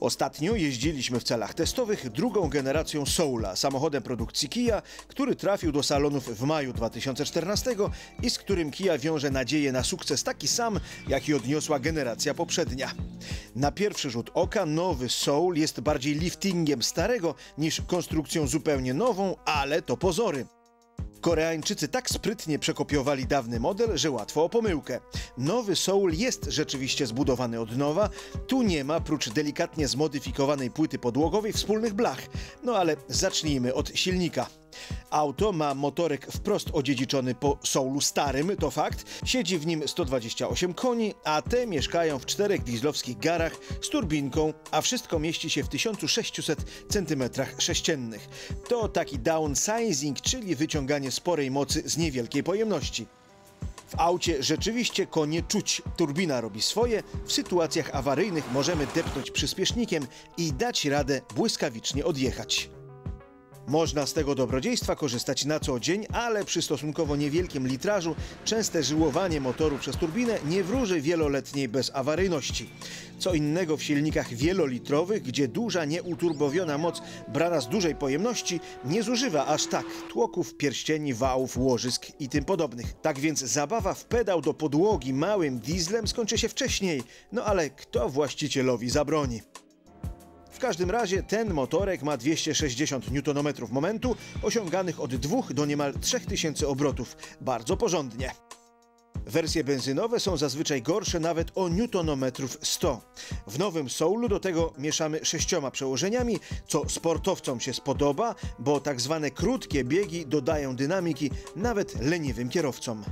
Ostatnio jeździliśmy w celach testowych drugą generacją Soula, samochodem produkcji Kia, który trafił do salonów w maju 2014 i z którym Kia wiąże nadzieję na sukces taki sam, jaki odniosła generacja poprzednia. Na pierwszy rzut oka nowy Soul jest bardziej liftingiem starego niż konstrukcją zupełnie nową, ale to pozory. Koreańczycy tak sprytnie przekopiowali dawny model, że łatwo o pomyłkę. Nowy Soul jest rzeczywiście zbudowany od nowa. Tu nie ma, prócz delikatnie zmodyfikowanej płyty podłogowej, wspólnych blach. No ale zacznijmy od silnika. Auto ma motorek wprost odziedziczony po Soulu starym, to fakt. Siedzi w nim 128 koni, a te mieszkają w czterech dieslowskich garach z turbinką, a wszystko mieści się w 1600 cm3. To taki downsizing, czyli wyciąganie sporej mocy z niewielkiej pojemności. W aucie rzeczywiście konie czuć. Turbina robi swoje. W sytuacjach awaryjnych możemy depnąć przyspiesznikiem i dać radę błyskawicznie odjechać. Można z tego dobrodziejstwa korzystać na co dzień, ale przy stosunkowo niewielkim litrażu częste żyłowanie motoru przez turbinę nie wróży wieloletniej bezawaryjności. Co innego w silnikach wielolitrowych, gdzie duża, nieuturbowiona moc brana z dużej pojemności nie zużywa aż tak tłoków, pierścieni, wałów, łożysk i tym podobnych. Tak więc zabawa w pedał do podłogi małym dieslem skończy się wcześniej, no ale kto właścicielowi zabroni? W każdym razie ten motorek ma 260 Nm momentu, osiąganych od 2 do niemal 3000 obrotów. Bardzo porządnie. Wersje benzynowe są zazwyczaj gorsze nawet o newtonometrów 100. W nowym Soulu do tego mieszamy sześcioma przełożeniami, co sportowcom się spodoba, bo tak zwane krótkie biegi dodają dynamiki nawet leniwym kierowcom.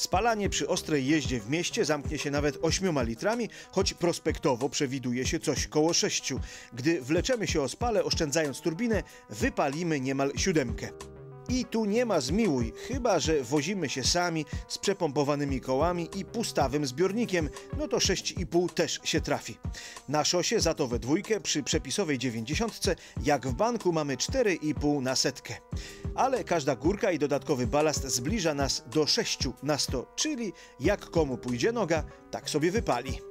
Spalanie przy ostrej jeździe w mieście zamknie się nawet 8 litrami, choć prospektowo przewiduje się coś koło 6. Gdy wleczemy się o spale, oszczędzając turbinę, wypalimy niemal siódemkę. I tu nie ma zmiłuj, chyba że wozimy się sami z przepompowanymi kołami i pustawym zbiornikiem, no to 6,5 też się trafi. Na szosie za to we dwójkę przy przepisowej 90 jak w banku mamy 4,5 na setkę. Ale każda górka i dodatkowy balast zbliża nas do 6 na 100, czyli jak komu pójdzie noga, tak sobie wypali.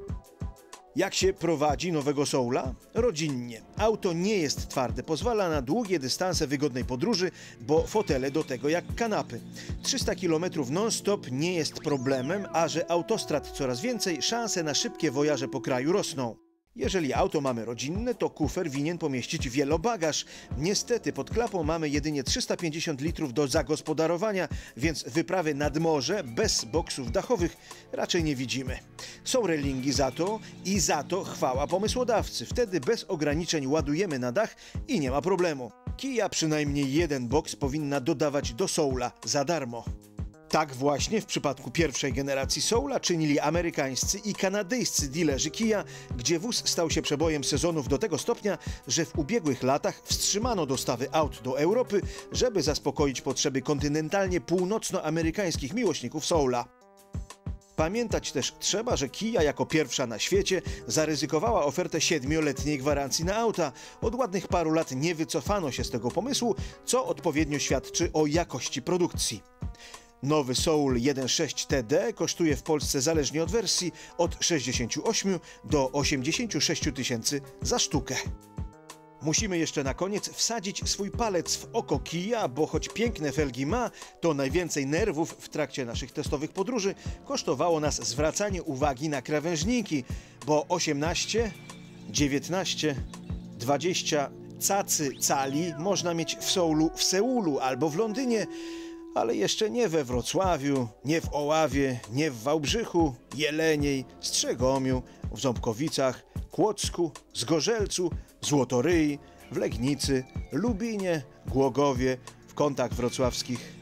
Jak się prowadzi nowego Soula? Rodzinnie. Auto nie jest twarde, pozwala na długie dystanse wygodnej podróży, bo fotele do tego jak kanapy. 300 km non-stop nie jest problemem, a że autostrad coraz więcej, szanse na szybkie wojaże po kraju rosną. Jeżeli auto mamy rodzinne, to kufer winien pomieścić wielobagaż. Niestety pod klapą mamy jedynie 350 litrów do zagospodarowania, więc wyprawy nad morze bez boksów dachowych raczej nie widzimy. Są relingi za to i za to chwała pomysłodawcy. Wtedy bez ograniczeń ładujemy na dach i nie ma problemu. Kia przynajmniej jeden boks powinna dodawać do Soula za darmo. Tak właśnie w przypadku pierwszej generacji Soula czynili amerykańscy i kanadyjscy dealerzy Kia, gdzie wóz stał się przebojem sezonów do tego stopnia, że w ubiegłych latach wstrzymano dostawy aut do Europy, żeby zaspokoić potrzeby kontynentalnie północnoamerykańskich miłośników Soula. Pamiętać też trzeba, że Kia jako pierwsza na świecie zaryzykowała ofertę siedmioletniej gwarancji na auta. Od ładnych paru lat nie wycofano się z tego pomysłu, co odpowiednio świadczy o jakości produkcji. Nowy Soul 1.6 TD kosztuje w Polsce zależnie od wersji od 68 do 86 tysięcy za sztukę. Musimy jeszcze na koniec wsadzić swój palec w oko kija, bo choć piękne felgi ma, to najwięcej nerwów w trakcie naszych testowych podróży kosztowało nas zwracanie uwagi na krawężniki, bo 18, 19, 20 cacy cali można mieć w Soulu w Seulu albo w Londynie, ale jeszcze nie we Wrocławiu, nie w Oławie, nie w Wałbrzychu, Jeleniej, Strzegomiu, w Ząbkowicach, Kłodzku, Zgorzelcu, Złotoryi, w Legnicy, Lubinie, Głogowie, w kątach wrocławskich